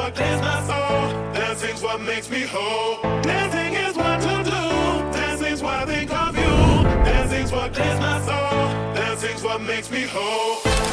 what cleans my soul. Dancing's what makes me whole. Dancing is what to do. Dancing's why I think of you. Dancing's what cleans my soul. Dancing's what makes me whole.